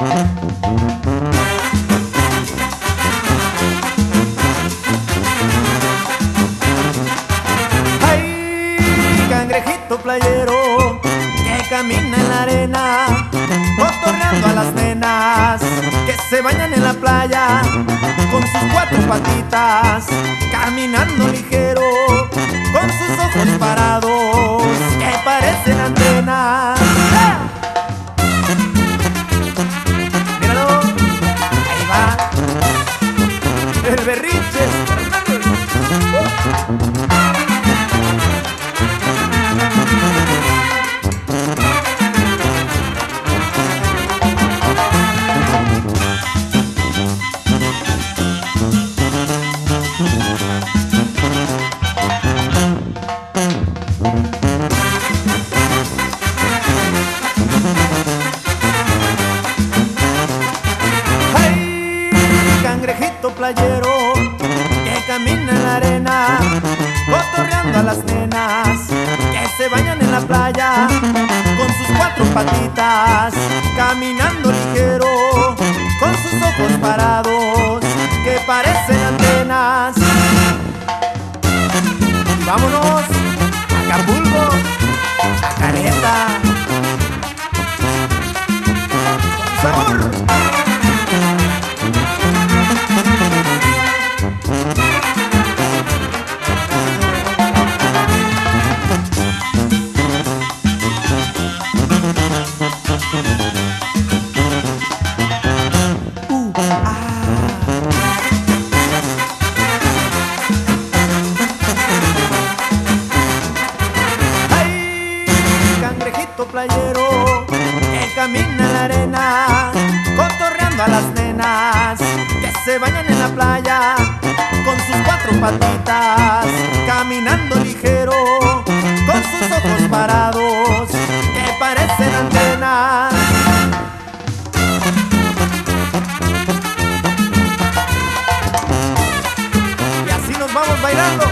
Ay, cangrejito playero que camina en la arena, cotorreando a las nenas que se bañan en la playa con sus cuatro patitas Cangrejito playero que camina en la arena, cotorreando a las nenas que se bañan en la playa con sus cuatro patitas, caminando ligero, con sus ojos parados que parecen antenas. Vámonos se bañan en la playa con sus cuatro patitas, caminando ligero, con sus ojos parados que parecen antenas. Y así nos vamos bailando.